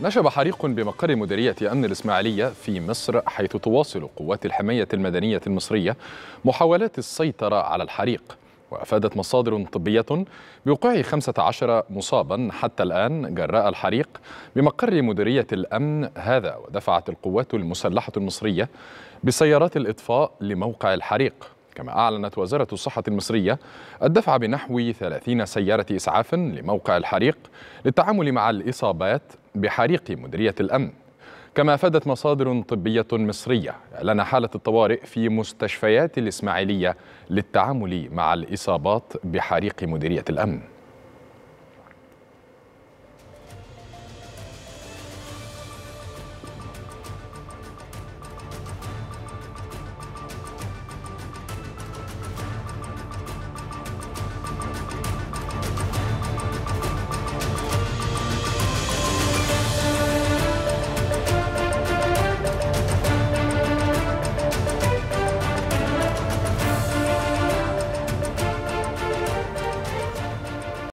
نشب حريق بمقر مديرية أمن الإسماعيلية في مصر حيث تواصل قوات الحماية المدنية المصرية محاولات السيطرة على الحريق وأفادت مصادر طبية بوقوع 15 مصابا حتى الآن جراء الحريق بمقر مديرية الأمن. هذا ودفعت القوات المسلحة المصرية بسيارات الإطفاء لموقع الحريق. كما أعلنت وزارة الصحة المصرية الدفع بنحو 30 سيارة إسعاف لموقع الحريق للتعامل مع الإصابات بحريق مديرية الأمن. كما أفادت مصادر طبية مصرية إعلان حالة الطوارئ في مستشفيات الإسماعيلية للتعامل مع الإصابات بحريق مديرية الأمن.